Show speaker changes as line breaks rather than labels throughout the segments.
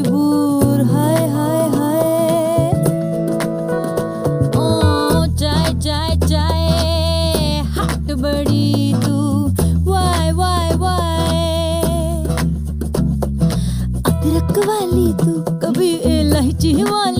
मजबूर, हाय हाय हाय। ओ चाय चाय चाय हट बड़ी तू वाय वाय वाय अदरक वाली तू, कभी इलायची वाली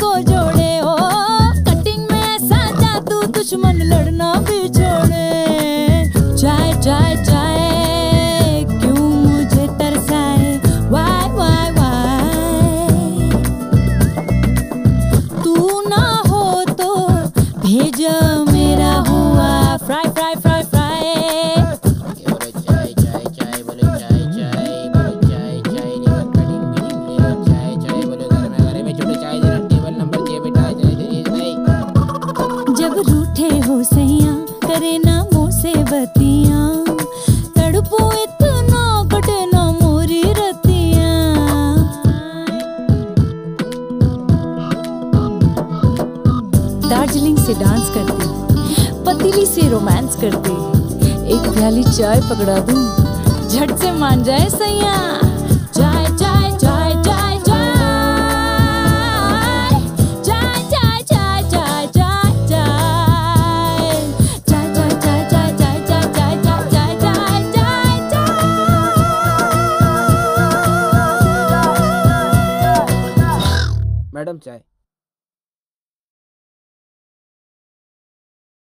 coche. सैया, करे ना मोसे बतिया। तड़पो इतना मोरी रतिया। दार्जिलिंग से डांस करते, पतीली से रोमांस करते। एक प्याली चाय पकड़ा दूँ, झट से मान जाए सैया।
मैडम चाय।